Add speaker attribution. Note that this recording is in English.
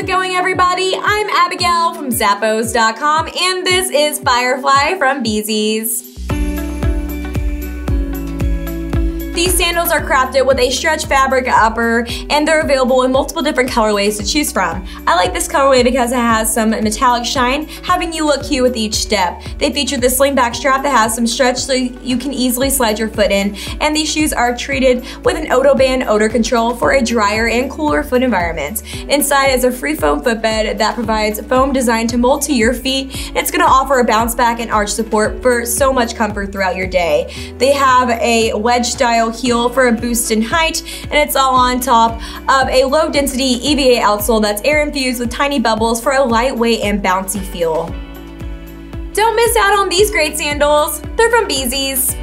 Speaker 1: it going, everybody? I'm Abigail from Zappos.com, and this is Firefly from Bzees. These sandals are crafted with a stretch fabric upper and they're available in multiple different colorways to choose from. I like this colorway because it has some metallic shine, having you look cute with each step. They feature the slingback strap that has some stretch so you can easily slide your foot in, and these shoes are treated with an Odoban odor control for a drier and cooler foot environment. Inside is a free foam footbed that provides foam designed to mold to your feet. It's going to offer a bounce back and arch support for so much comfort throughout your day. They have a wedge style heel for a boost in height, and it's all on top of a low density EVA outsole that's air infused with tiny bubbles for a lightweight and bouncy feel. Don't miss out on these great sandals. They're from Bzees.